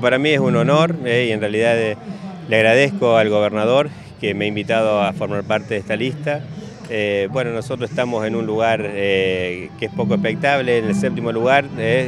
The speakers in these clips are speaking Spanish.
Para mí es un honor eh, y en realidad eh, le agradezco al gobernador que me ha invitado a formar parte de esta lista. Eh, bueno, nosotros estamos en un lugar que es poco expectable, en el séptimo lugar,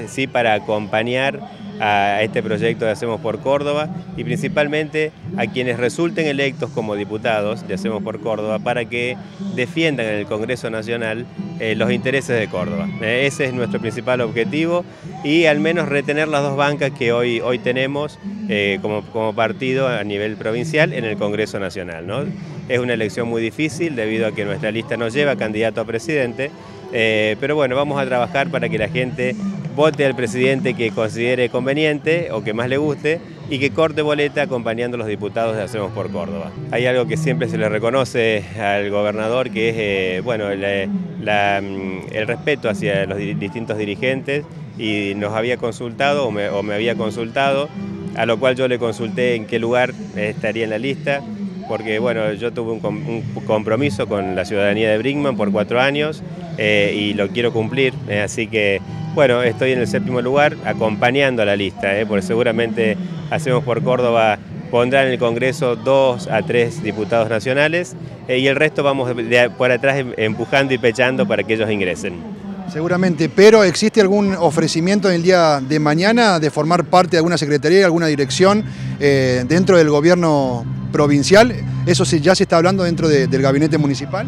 sí, para acompañar a este proyecto de Hacemos por Córdoba y principalmente a quienes resulten electos como diputados de Hacemos por Córdoba para que defiendan en el Congreso Nacional eh, los intereses de Córdoba. Eh, ese es nuestro principal objetivo y al menos retener las dos bancas que hoy, hoy tenemos eh, como, como, partido a nivel provincial en el Congreso Nacional. ¿no? Es una elección muy difícil debido a que nuestra lista nos lleva candidato a presidente, pero bueno, vamos a trabajar para que la gente vote al presidente que considere conveniente o que más le guste y que corte boleta acompañando a los diputados de Hacemos por Córdoba. Hay algo que siempre se le reconoce al gobernador que es eh, bueno, mm, el respeto hacia los distintos dirigentes y nos había consultado o me, había consultado, a lo cual yo le consulté en qué lugar estaría en la lista porque bueno, yo tuve un, compromiso con la ciudadanía de Brinkman por cuatro años eh, y lo quiero cumplir, eh, así que bueno, estoy en el séptimo lugar acompañando a la lista, eh, porque seguramente Hacemos por Córdoba pondrá en el Congreso dos a tres diputados nacionales y el resto vamos por atrás em, empujando y pechando para que ellos ingresen. Seguramente, pero ¿existe algún ofrecimiento en el día de mañana de formar parte de alguna secretaría, alguna dirección dentro del gobierno provincial? ¿Eso ya se está hablando dentro del gabinete municipal?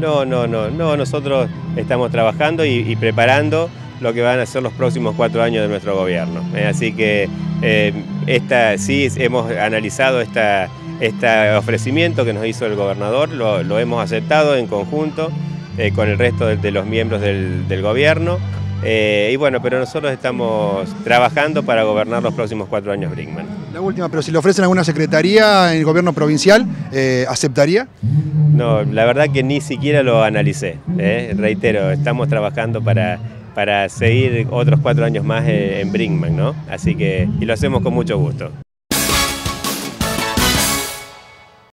No, no, no, no, nosotros estamos trabajando y, preparando lo que van a ser los próximos cuatro años de nuestro gobierno. ¿eh? así que eh, esta, sí hemos analizado esta, este ofrecimiento que nos hizo el gobernador, lo, hemos aceptado en conjunto eh, con el resto de, los miembros del, del gobierno. y bueno, pero nosotros estamos trabajando para gobernar los próximos cuatro años Brinkman. La última, pero si le ofrecen alguna secretaría en el gobierno provincial, eh, ¿aceptaría? No, la verdad que ni siquiera lo analicé. Eh. Reitero, estamos trabajando para, para seguir otros cuatro años más en Brinkman, ¿no? Así que, y lo hacemos con mucho gusto.